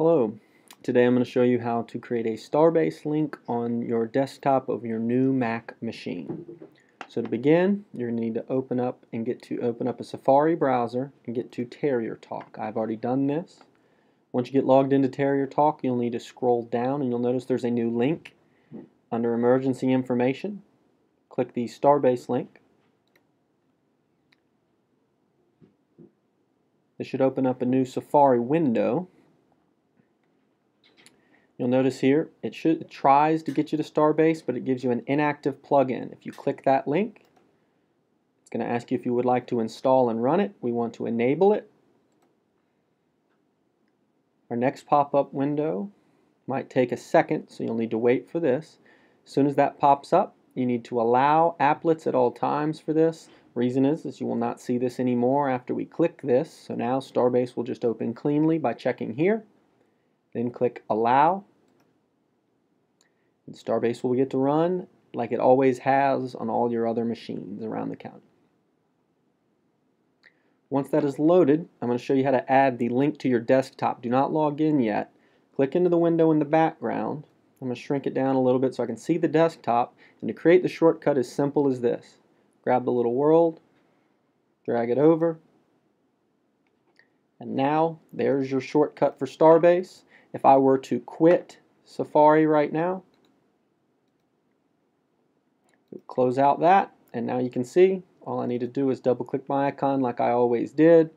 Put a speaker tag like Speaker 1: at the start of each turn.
Speaker 1: Hello, today I'm going to show you how to create a Starbase link on your desktop of your new Mac machine. So to begin, you're going to need to open up and get to open up a Safari browser and get to Terrier Talk. I've already done this. Once you get logged into Terrier Talk, you'll need to scroll down and you'll notice there's a new link under Emergency Information. Click the Starbase link. This should open up a new Safari window. You'll notice here it should it tries to get you to Starbase, but it gives you an inactive plugin. If you click that link, it's going to ask you if you would like to install and run it. We want to enable it. Our next pop-up window might take a second, so you'll need to wait for this. As soon as that pops up, you need to allow applets at all times for this. Reason is, is you will not see this anymore after we click this. So now Starbase will just open cleanly by checking here. Then click Allow. Starbase will get to run like it always has on all your other machines around the county. Once that is loaded, I'm going to show you how to add the link to your desktop. Do not log in yet. Click into the window in the background. I'm going to shrink it down a little bit so I can see the desktop. And to create the shortcut as simple as this grab the little world, drag it over, and now there's your shortcut for Starbase. If I were to quit Safari right now, close out that, and now you can see all I need to do is double click my icon like I always did,